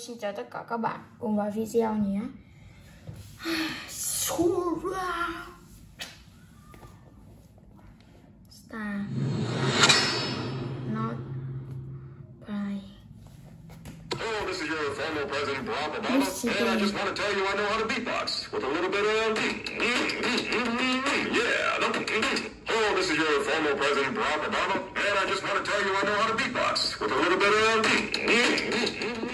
Xin chào tất cả các bạn cùng vào video nhé. Star. Not By. Hello, this is your former President Barack Obama, and I just want to tell you I know how to beatbox with a little bit of yeah. Hello, this is your former President Barack Obama, and I just want to tell you I know how to beatbox with a little bit of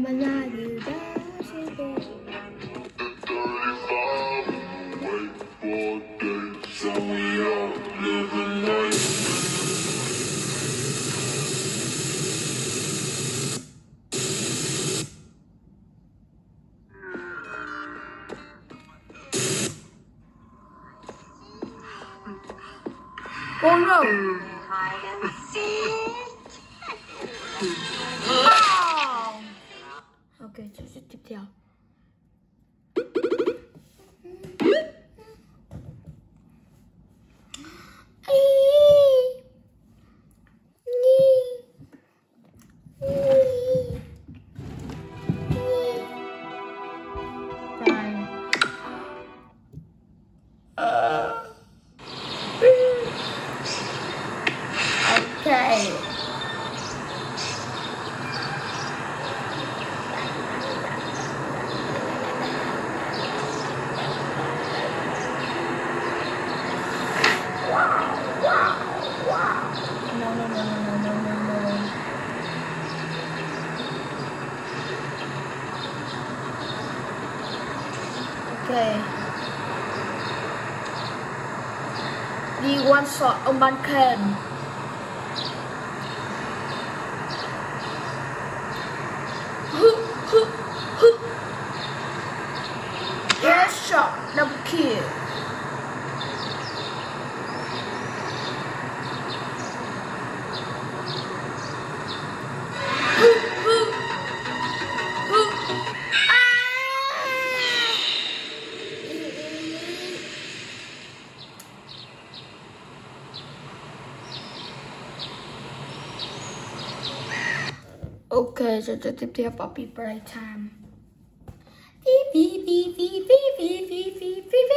mañana. Shot ông Ban. Ok, trò chơi tiếp theo Poppy Playtime. Yoga.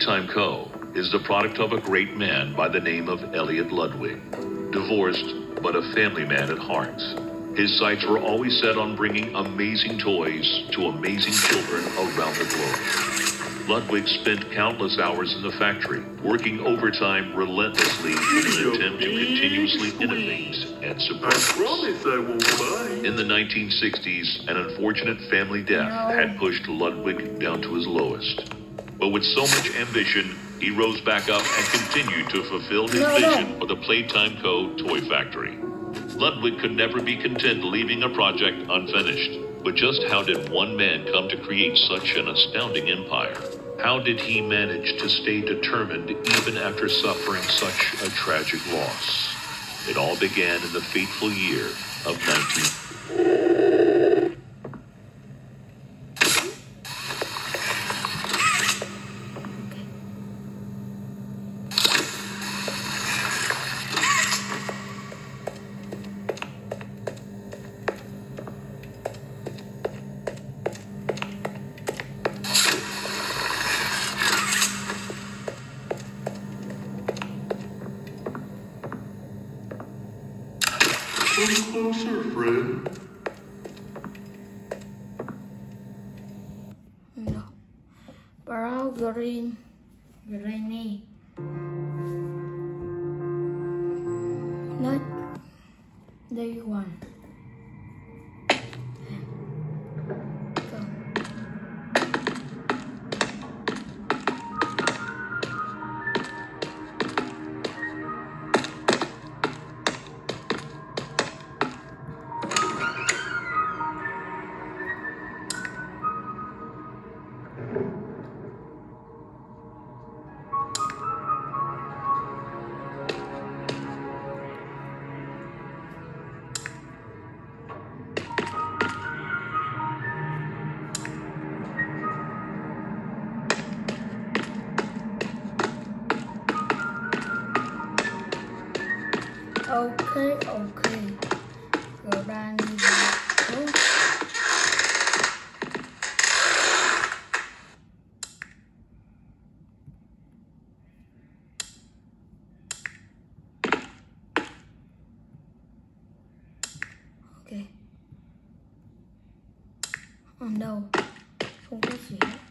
Playtime Co. is the product of a great man by the name of Elliot Ludwig, divorced but a family man at heart. His sights were always set on bringing amazing toys to amazing children around the globe. Ludwig spent countless hours in the factory, working overtime relentlessly in an attempt to continuously innovate and surprise. I won't mind. In the 1960s, an unfortunate family death had pushed Ludwig down to his lowest. But with so much ambition, he rose back up and continued to fulfill his No, no. vision for the Playtime Co. toy factory. Ludwig could never be content leaving a project unfinished. But just how did one man come to create such an astounding empire? How did he manage to stay determined even after suffering such a tragic loss? It all began in the fateful year of 19. Not day one. Oh đầu Không có gì hết.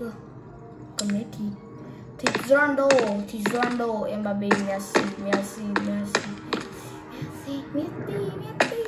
chưa cầm lấy thịt Messi Messi Messi Messi, Messi.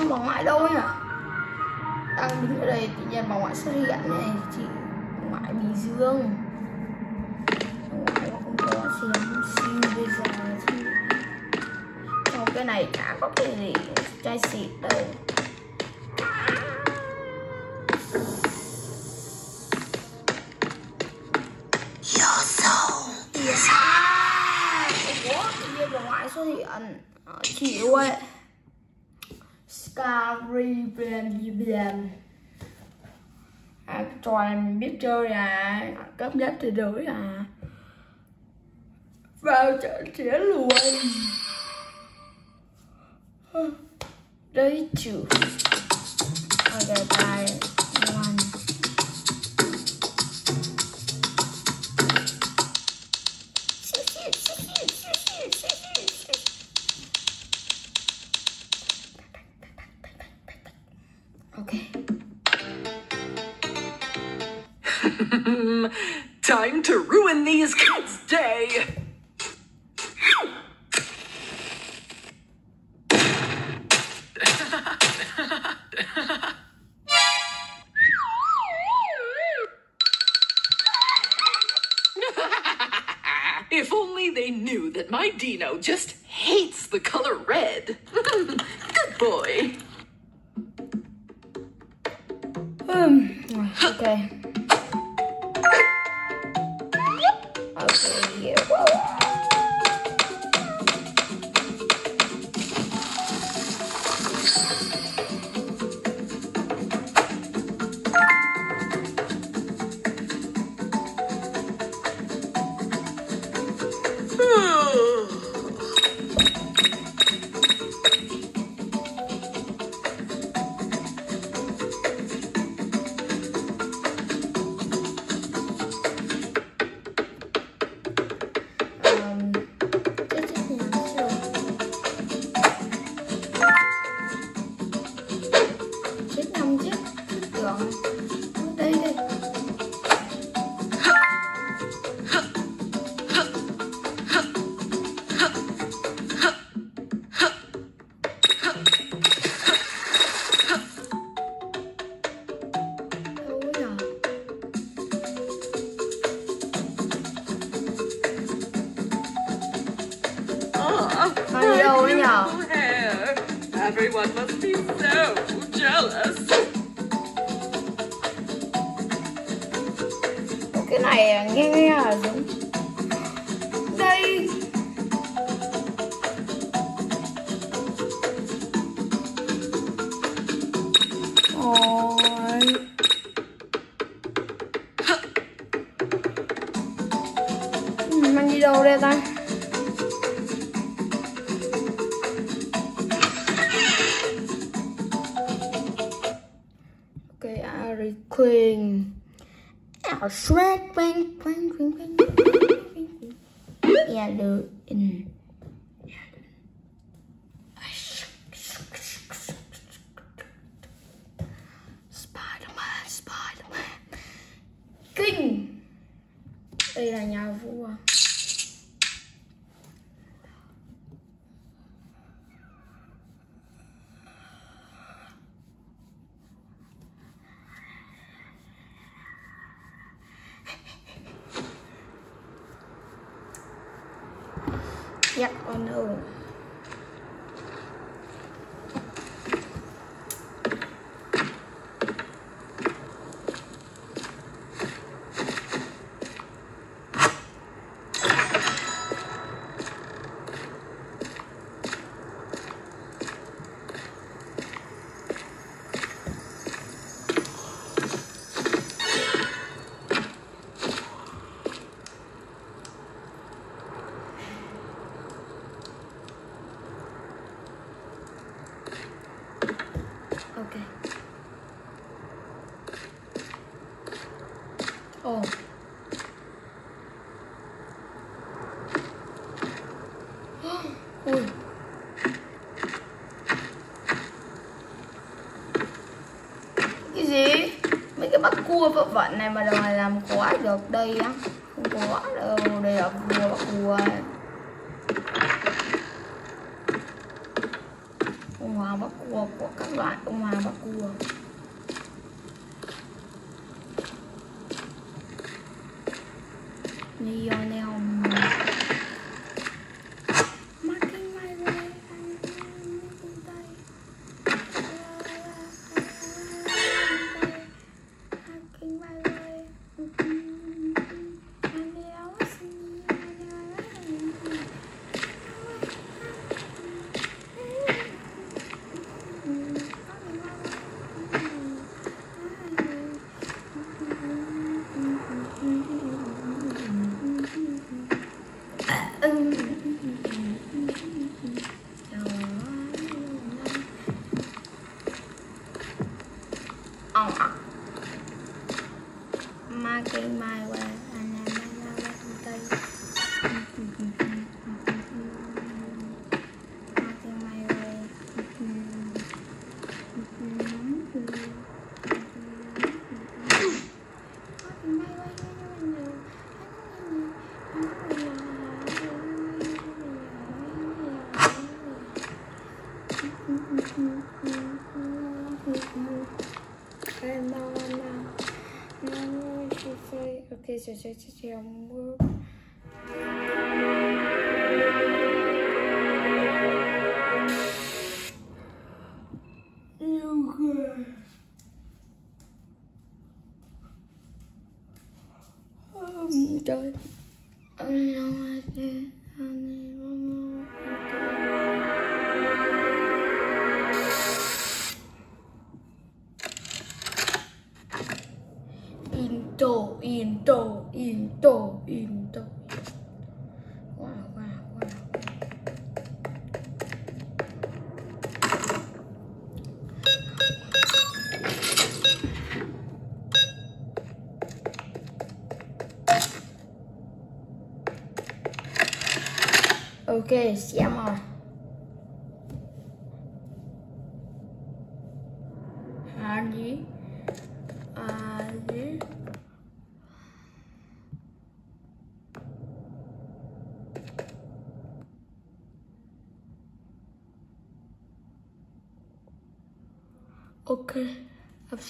Ông bà ngoại đâu nhỉ Đang đứng ở đây tự nhiên bà ngoại xuất hiện này Chị ngoại Bình Dương. Ngoại cũng có xem xin bây giờ thì cái này chả có cái gì chai xịt đâu. Is Ủa, tự nhiên bà ngoại xuất hiện. Ờ, Chịu ấy Caribbean à, toàn mình biết chơi à cấp nhất thì rưỡi à. Vào chợ trẻ luôn. Đấy chữ ở đây tay. Time to ruin these kids' day. Yes or oh, no? Cái cua vợ vận này mà đòi làm quá được đây á. Không có đâu, đây là vua bắt cua. Ông Hoàng bắt cua của các loại ông Hoàng bắt cua. Lionel Marking Marking my way and then I know what to Marking my way. Marking my way. And now, now. No, she say, okay, so move. Okay. Um, trời. Anh đâu ai thế? Anh không Into, todo.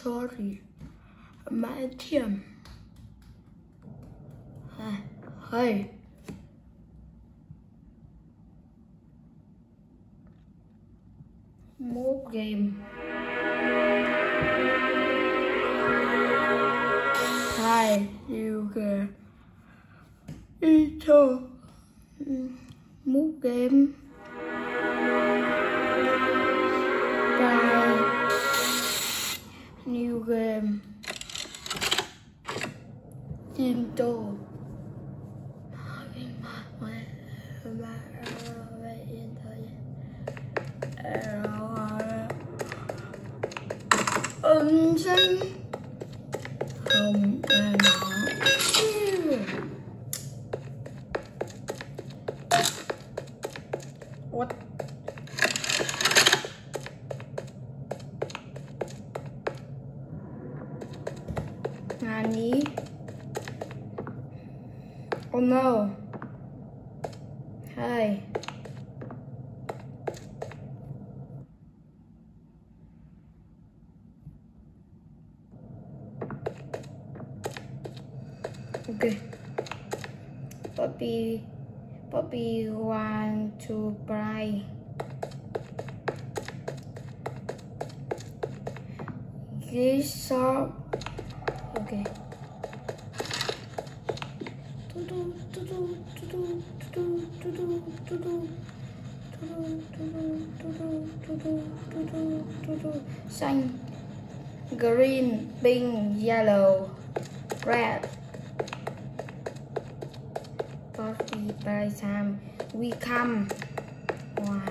sorry. My team, hi, hey mốt game. Hai yêu kìa intro mốt game. nieuwe tintel. Âm sinh không nghe nói Okay. Puppy, puppy want to cry. This shop. Okay. Xanh, green, pink, yellow, red. By time we come. Wow.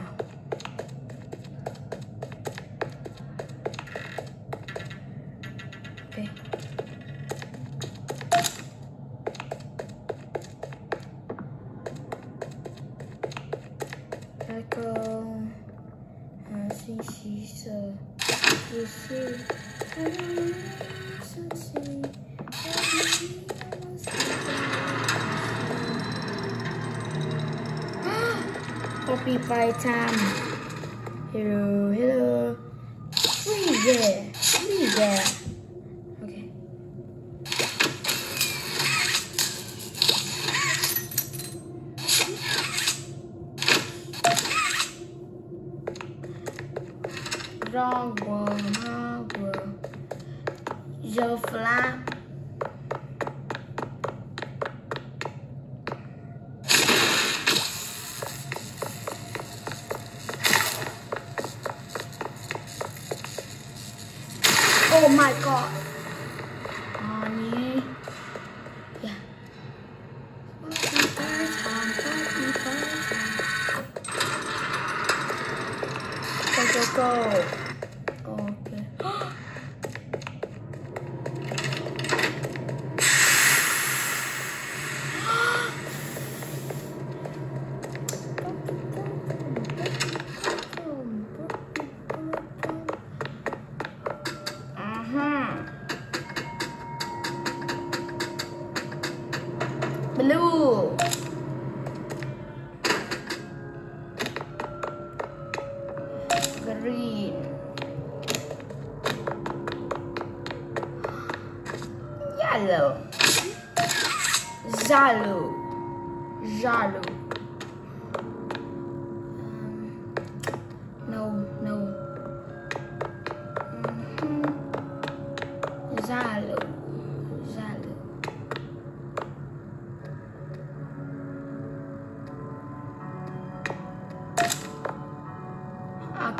Okay. I go and see she's a you see Poppy by time. Hello, hello. Free there, free there. Go, go, go.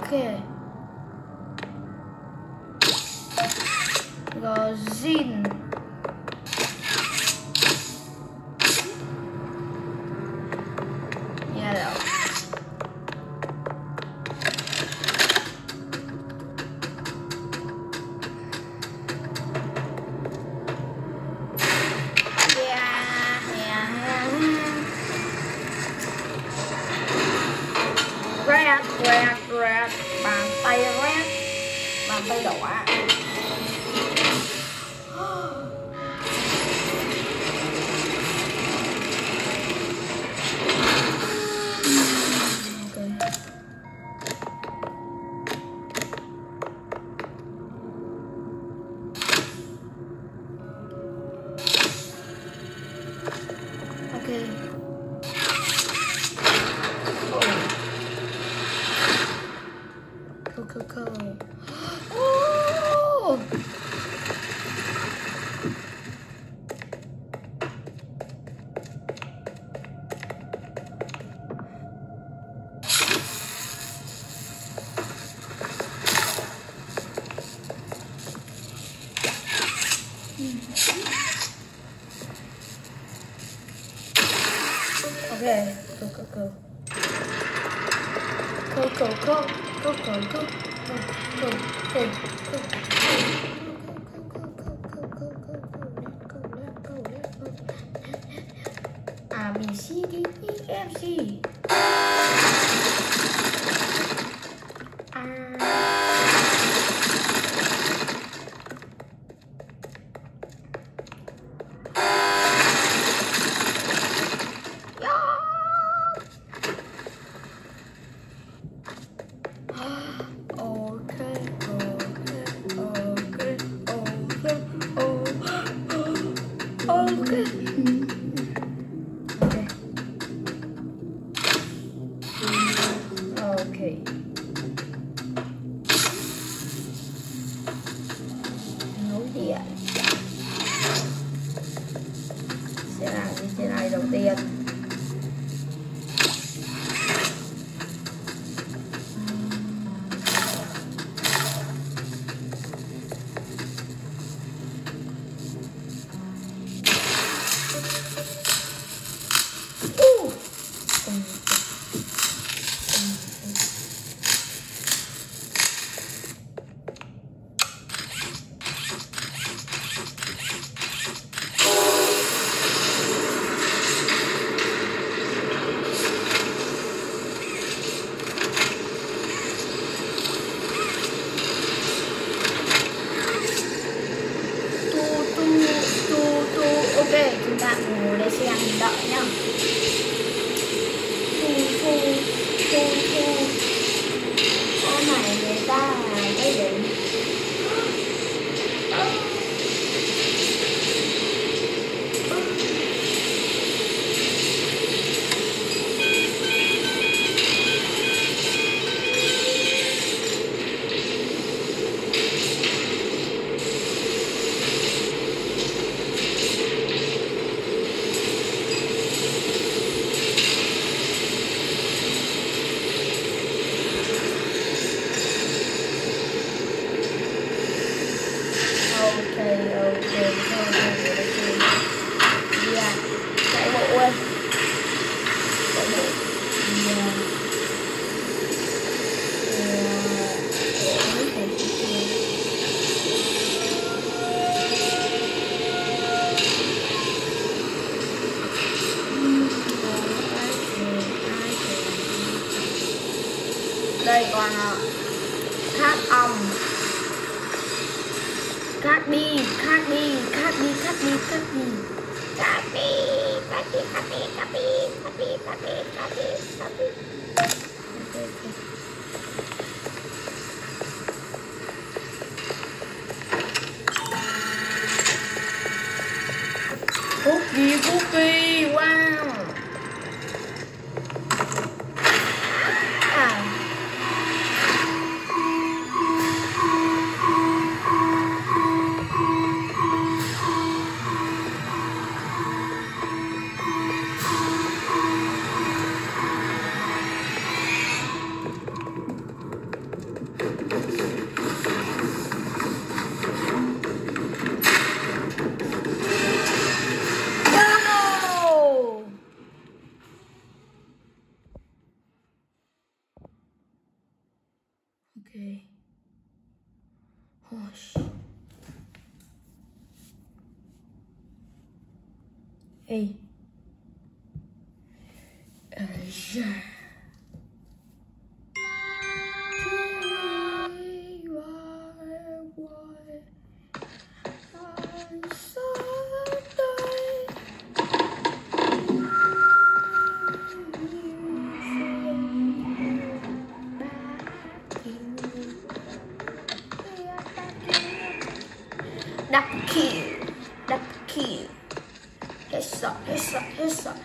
Okay. Gozin.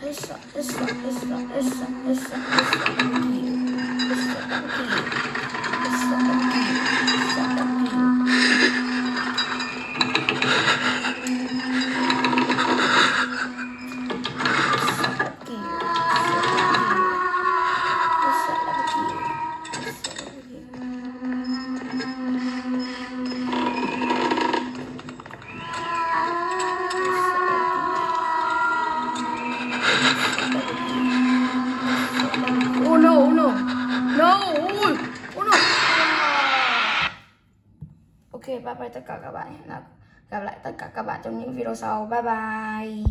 This song, this song, this song, this Issa, this Issa, this Issa, this Issa, this Issa, những video sau. Bye bye.